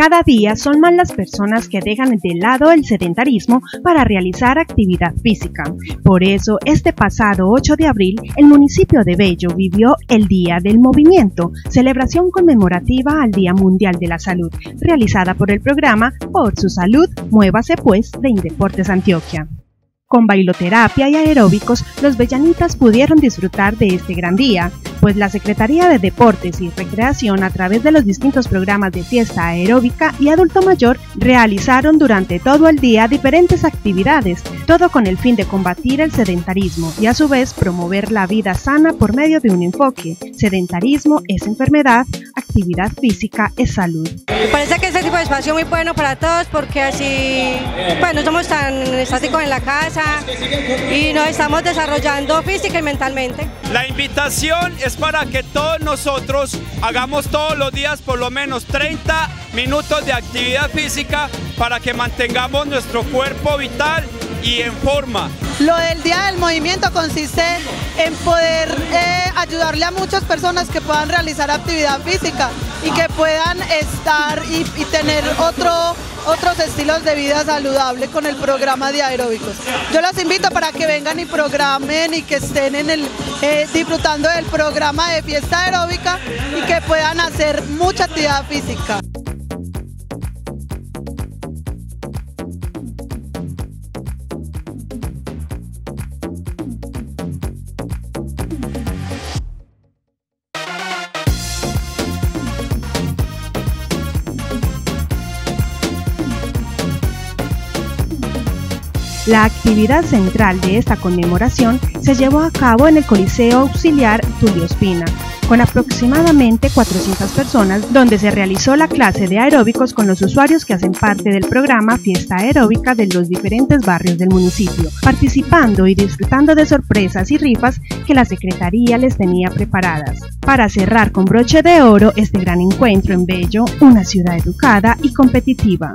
Cada día son más las personas que dejan de lado el sedentarismo para realizar actividad física. Por eso, este pasado 8 de abril, el municipio de Bello vivió el Día del Movimiento, celebración conmemorativa al Día Mundial de la Salud, realizada por el programa Por su Salud, Muévase Pues de Indeportes Antioquia. Con bailoterapia y aeróbicos, los bellanitas pudieron disfrutar de este gran día, pues la Secretaría de Deportes y Recreación a través de los distintos programas de fiesta aeróbica y adulto mayor realizaron durante todo el día diferentes actividades, todo con el fin de combatir el sedentarismo y a su vez promover la vida sana por medio de un enfoque. Sedentarismo es enfermedad, actividad física es salud. Me parece que este tipo de espacio es muy bueno para todos porque así pues, no somos tan estáticos en la casa y nos estamos desarrollando física y mentalmente. La invitación es para que todos nosotros hagamos todos los días por lo menos 30 minutos de actividad física para que mantengamos nuestro cuerpo vital y en forma. Lo del Día del Movimiento consiste en poder eh, ayudarle a muchas personas que puedan realizar actividad física y que puedan estar y, tener otro, otros estilos de vida saludable con el programa de aeróbicos. Yo los invito para que vengan y programen y que estén eh, disfrutando del programa de fiesta aeróbica y que puedan hacer mucha actividad física. La actividad central de esta conmemoración se llevó a cabo en el Coliseo Auxiliar Tulio Espina, con aproximadamente 400 personas, donde se realizó la clase de aeróbicos con los usuarios que hacen parte del programa Fiesta Aeróbica de los diferentes barrios del municipio, participando y disfrutando de sorpresas y rifas que la Secretaría les tenía preparadas. Para cerrar con broche de oro este gran encuentro en Bello, una ciudad educada y competitiva.